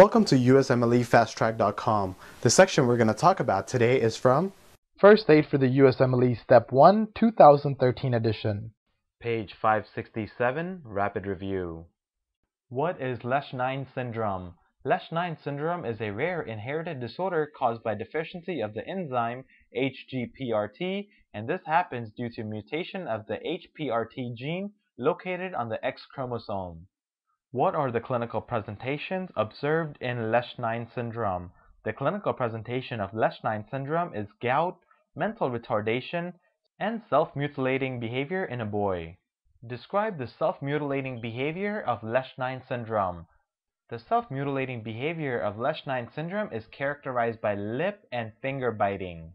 Welcome to USMLEFasttrack.com. The section we're going to talk about today is from First Aid for the USMLE Step 1 2013 edition. Page 567, Rapid Review. What is Lesch-Nyhan syndrome? Lesch-Nyhan syndrome is a rare inherited disorder caused by deficiency of the enzyme HGPRT, and this happens due to mutation of the HPRT gene located on the X chromosome. What are the clinical presentations observed in Lesch-Nyhan syndrome? The clinical presentation of Lesch-Nyhan syndrome is gout, mental retardation, and self-mutilating behavior in a boy. Describe the self-mutilating behavior of Lesch-Nyhan syndrome. The self-mutilating behavior of Lesch-Nyhan syndrome is characterized by lip and finger biting.